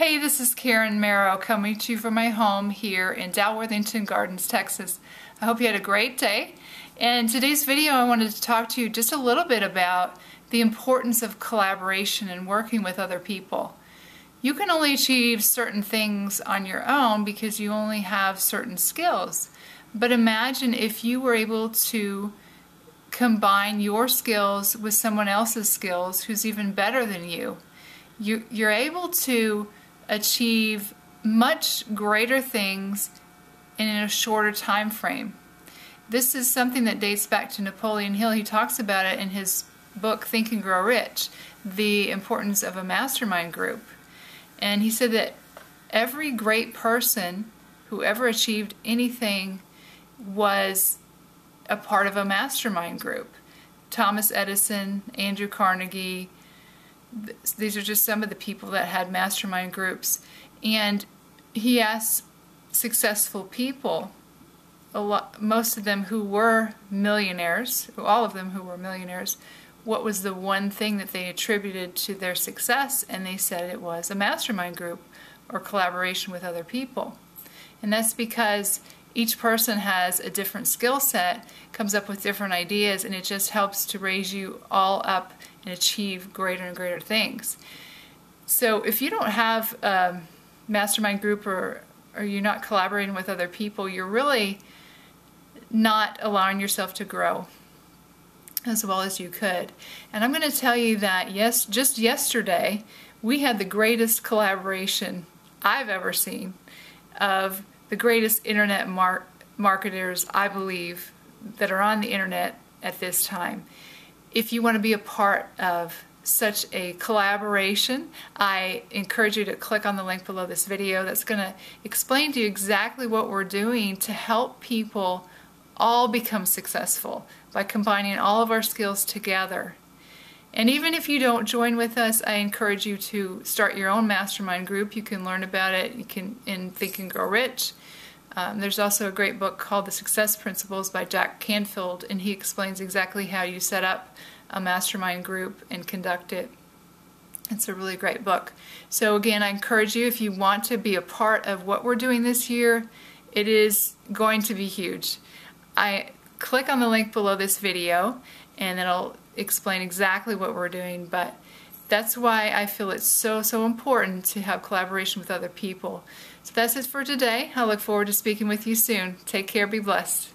Hey, this is Karen Marrow coming to you from my home here in Dalworthington Gardens, Texas. I hope you had a great day. In today's video, I wanted to talk to you just a little bit about the importance of collaboration and working with other people. You can only achieve certain things on your own because you only have certain skills. But imagine if you were able to combine your skills with someone else's skills who's even better than you. you you're able to achieve much greater things in a shorter time frame. This is something that dates back to Napoleon Hill. He talks about it in his book Think and Grow Rich, the importance of a mastermind group. And he said that every great person who ever achieved anything was a part of a mastermind group. Thomas Edison, Andrew Carnegie, these are just some of the people that had mastermind groups. And he asked successful people, a lot, most of them who were millionaires, all of them who were millionaires, what was the one thing that they attributed to their success, and they said it was a mastermind group or collaboration with other people. And that's because each person has a different skill set, comes up with different ideas, and it just helps to raise you all up and achieve greater and greater things. So if you don't have a mastermind group or, or you're not collaborating with other people, you're really not allowing yourself to grow as well as you could. And I'm going to tell you that yes, just yesterday we had the greatest collaboration I've ever seen of the greatest internet mar marketers, I believe, that are on the internet at this time. If you want to be a part of such a collaboration, I encourage you to click on the link below this video that's going to explain to you exactly what we're doing to help people all become successful by combining all of our skills together. And even if you don't join with us, I encourage you to start your own mastermind group. You can learn about it you can in Think and Grow Rich. Um, there's also a great book called The Success Principles by Jack Canfield, and he explains exactly how you set up a mastermind group and conduct it. It's a really great book. So again, I encourage you, if you want to be a part of what we're doing this year, it is going to be huge. I click on the link below this video and it'll explain exactly what we're doing, but that's why I feel it's so, so important to have collaboration with other people. So that's it for today. I look forward to speaking with you soon. Take care. Be blessed.